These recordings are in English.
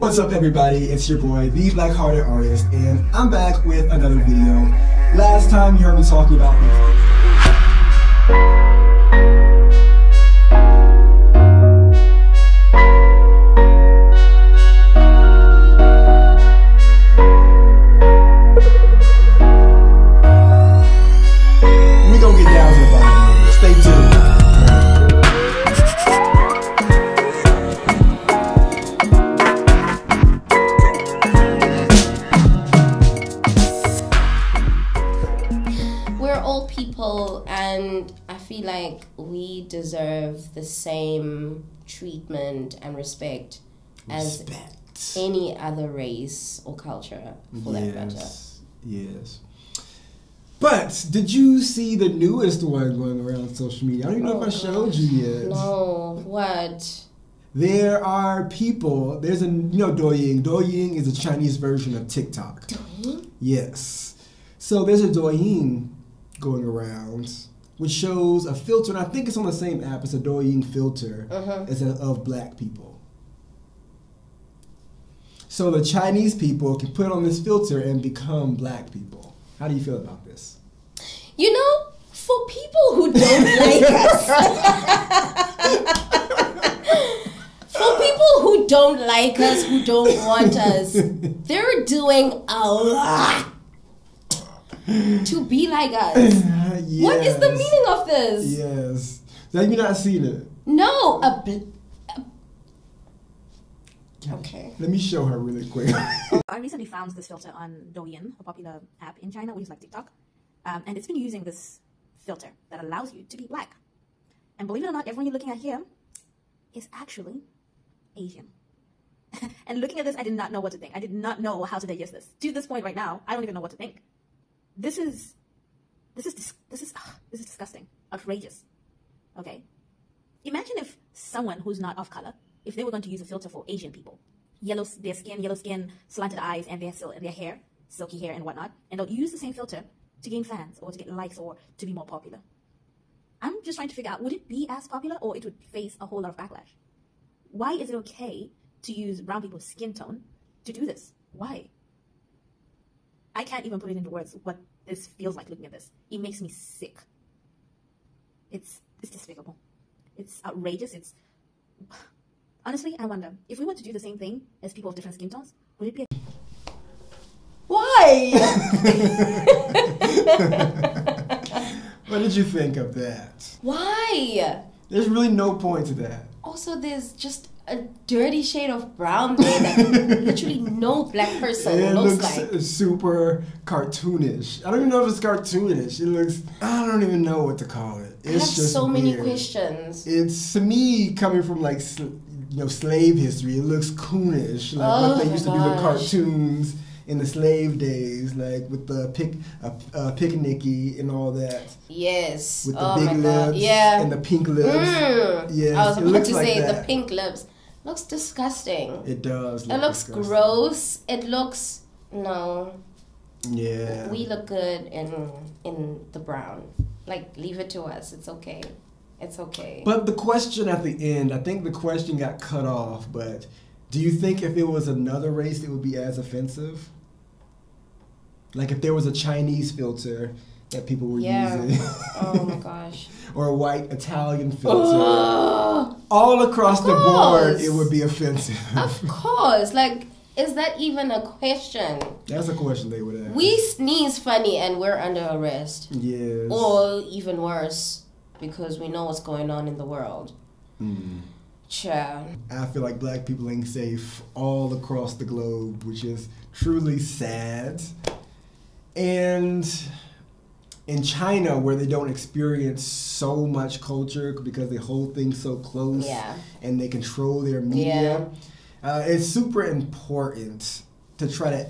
What's up, everybody? It's your boy, the Black Hearted Artist, and I'm back with another video. Last time you heard me talking about treatment and respect as any other race or culture, for that matter. Yes. Yes. But did you see the newest one going around social media? I don't even know if I showed you yet. No, what? There are people. There's a you know Douyin. Douyin is a Chinese version of TikTok. Douyin. Yes. So there's a Douyin going around which shows a filter, and I think it's on the same app. It's a Douyin filter Uh-huh. as a, of black people. So the Chinese people can put on this filter and become black people. How do you feel about this? You know, for people who don't like us, for people who don't like us, who don't want us, they're doing a lot to be like us. What is the meaning of this? Yes. Have you not seen it? No, a bl- Okay. Let me show her really quick. I recently found this filter on Douyin, a popular app in China, which is like TikTok. Um, and it's been using this filter that allows you to be black. And believe it or not, everyone you're looking at here is actually Asian. and looking at this, I did not know what to think. I did not know how to digest this. To this point right now, I don't even know what to think. This is, this is, dis- this is, ugh, this is disgusting, outrageous. Okay? Imagine if someone who's not of color, if they were going to use a filter for Asian people, yellow, their skin, yellow skin, slanted eyes, and their, their hair, silky hair and whatnot, and they'll use the same filter to gain fans or to get likes or to be more popular. I'm just trying to figure out, would it be as popular or it would face a whole lot of backlash? Why is it okay to use brown people's skin tone to do this? Why? I can't even put it into words what this feels like looking at this. It makes me sick. It's it's despicable. It's outrageous. It's honestly, I wonder if we were to do the same thing as people of different skin tones, would it be? A- Why? what did you think of that? Why? There's really no point to that. Also, there's just a dirty shade of brown there that literally no black person It looks, looks like. super cartoonish. I don't even know if it's cartoonish. It looks. I don't even know what to call it. It's I have just so many weird. questions. It's to me coming from like you know slave history. It looks coonish, like Oh what they my used to do in cartoons in the slave days, like with the pic, uh, uh, pickaninny and all that, Yes. with the oh big lips. Yeah. and the pink lips. Mm. Yes, I was about to like say the pink lips. Looks disgusting. It does. It looks disgusting. gross. It looks no. Yeah. We look good in in the brown. Like leave it to us. It's okay. It's okay. But the question at the end, I think the question got cut off. But do you think if it was another race, it would be as offensive? Like if there was a Chinese filter that people were Yeah. using, oh my gosh. or a white Italian filter, Ugh. all across the board, it would be offensive. Of course. Like, is that even a question? That's a question they would ask. We sneeze funny and we're under arrest. yes. Or even worse, because we know what's going on in the world. Mm. I feel like black people ain't safe all across the globe, which is truly sad. And in China, where they don't experience so much culture because they hold things so close Yeah. and they control their media, uh, it's super important to try to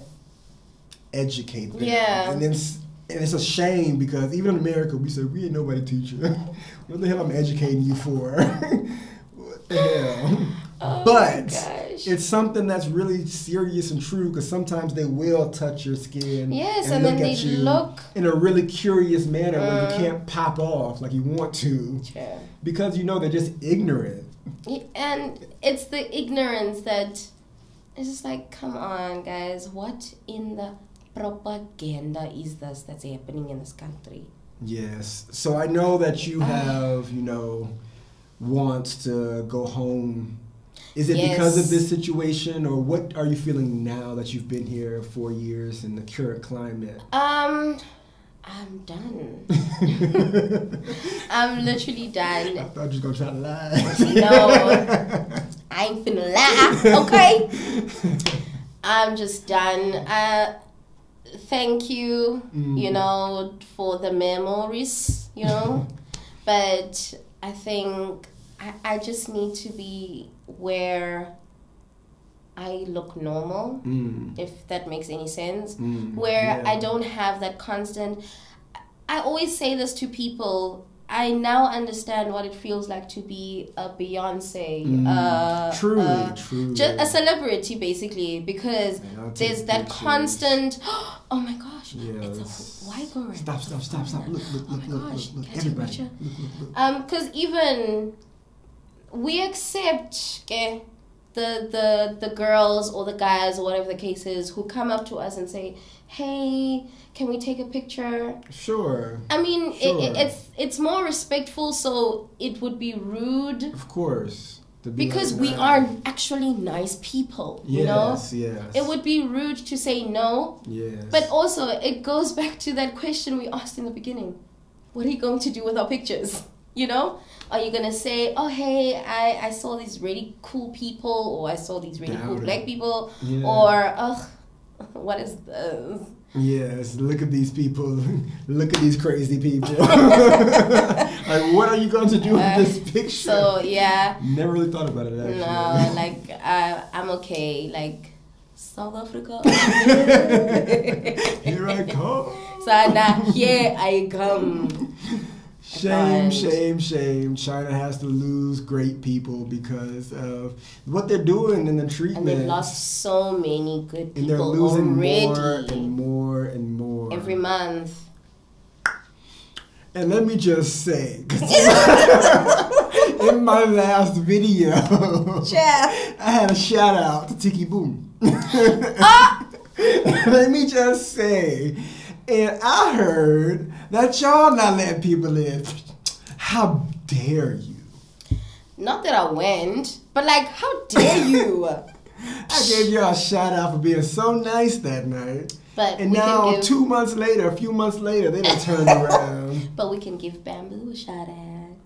educate them. Yeah. And it's, and it's a shame because even in America, we say, we ain't nobody teacher. what the hell am I educating you for? what the hell? Oh but it's something that's really serious and true because sometimes they will touch your skin. Yes, and then look they at you look- in a really curious manner where Uh. you can't pop off like you want to Cha. because you know they're just ignorant. And it's the ignorance that it's just like, come on, guys. What in the propaganda is this that's happening in this country? Yes. So I know that you have, you know, wants to go home. Is it because of this situation, or what are you feeling now that you've been here four years in the current climate? Um, I'm done. I'm literally done. I thought you was gonna try to lie. No, I ain't finna lie. Okay, I'm just done. Uh, thank you, you Mm. know, for the memories, you know, but I think I, I just need to be where I look normal, Mm, if that makes any sense mm, where yeah. I don't have that constant. I always say this to people. I now understand what it feels like to be a Beyonce, Mm, uh, truly, uh, truly. just a celebrity, basically, because And I'll take there's that pictures. constant. Oh my gosh, Yeah, it's a white girl. Stop! Stop! Stop! Stop! Look! Look! Oh Look! my look! gosh, Look! Look! Everybody! Look! Look! Look! Um, because even we accept okay, the the the girls or the guys or whatever the case is who come up to us and say, "Hey, can we take a picture?" Sure. I mean, Sure. it, it's it's more respectful, so it would be rude Of course. Be because like we are actually nice people. You know, Yes. Yes. it would be rude to say no. Yes. But also, it goes back to that question we asked in the beginning. What are you going to do with our pictures? You know? Are you going to say, oh, hey, I, I saw these really cool people, or I saw these really cool it. black people, Yeah. or, ugh, what is this? Yes, look at these people. look at these crazy people. like, what are you going to do with Uh, this picture? So, yeah. Never really thought about it actually. No, like, uh, I'm okay. Like, South Africa. Here I come. so, now, here I come. Shame, shame, shame. China has to lose great people because of what they're doing in the treatment. And they've lost so many good people. And they're losing already. more and more and more. Every month. And let me just say, in my last video, I had a shout out to Tiki Boom. Ah! Let me just say, and I heard that y'all not letting people in. How dare you? Not that I went, but like, how dare you? I gave y'all a shout out for being so nice that night. But And now, give, two months later, a few months later, they done turned around. but we can give bamboo a shout out.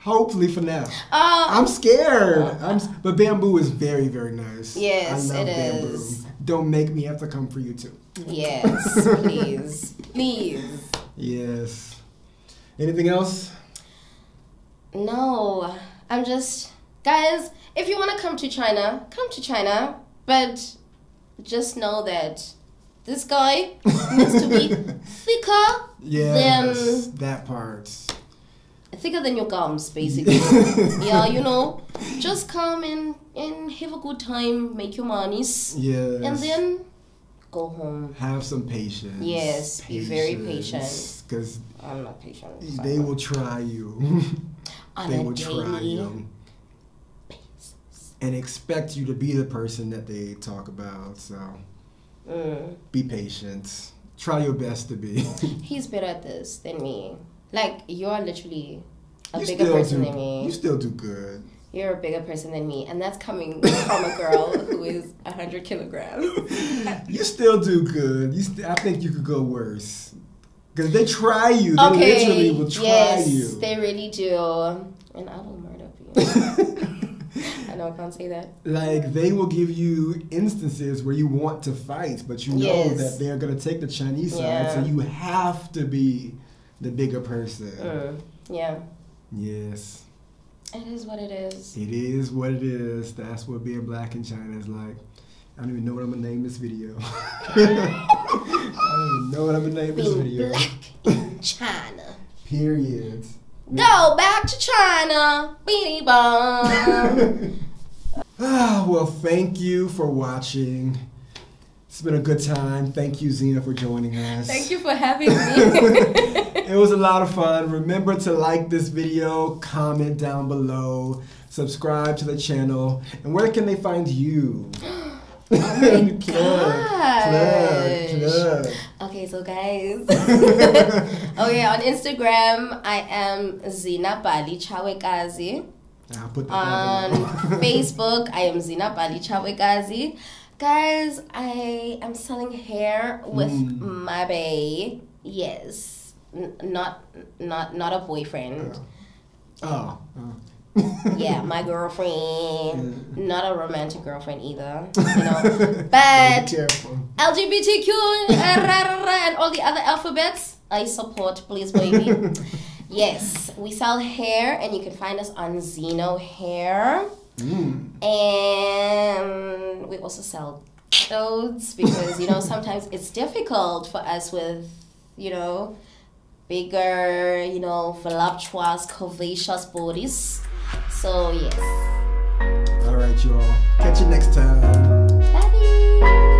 Hopefully for now. Uh, I'm scared. I'm, but bamboo is very, very nice. Yes, I love it bamboo. is. Don't make me have to come for you too. yes, please, please. Yes. Anything else? No, I'm just guys. If you want to come to China, come to China, but just know that this guy needs to be thicker Yes, that part. Thicker than your gums, basically. yeah, you know, just come and and have a good time, make your monies, Yes. and then go home. have some patience. Yes, be very patient. Because I'm not patient. they will try you. they will try you. And expect you to be the person that they talk about. So Mm. be patient. Try your best to be. He's better at this than me. Like you're literally a you bigger person do, than me. You still do good. You're a bigger person than me, and that's coming from a girl who is hundred kilograms. You still do good. You st- I think you could go worse. Because they try you. They okay. literally will try yes, you. they really do, and I will murder people. I know I can't say that. like they will give you instances where you want to fight, but you know Yes. that they're gonna take the Chinese side, so you have to be the bigger person. Mm. Yeah, Yes, it is what it is. it is what it is. That's what being black in China is like. I don't even know what I'm gonna name this video. I don't even know what I'm gonna name this video. black in China. Period. Go back to China, beanie bum. Ah, well, thank you for watching. It's been a good time. Thank you, Zena, for joining us. Thank you for having me. It was a lot of fun. Remember to like this video, comment down below, subscribe to the channel, and where can they find you? Oh plug, plug, plug. Okay, so guys. okay, on Instagram, I am Zena Bali Tshawekazi. I'll put that On. Facebook, I am Zena Bali Tshawekazi. Guys, I am selling hair with Mm. my bae. Yes. N- not not not a boyfriend. Oh. oh. yeah, my girlfriend. Mm. Not a romantic girlfriend either. You know. But LGBTQ and all the other alphabets, I support, please, baby. yes, we sell hair, and you can find us on Zeno Hair. Mm. And we also sell clothes because, you know, sometimes it's difficult for us with, you know, bigger, you know, voluptuous, curvaceous bodies. So, yes. All right, y'all. Catch you next time. Bye.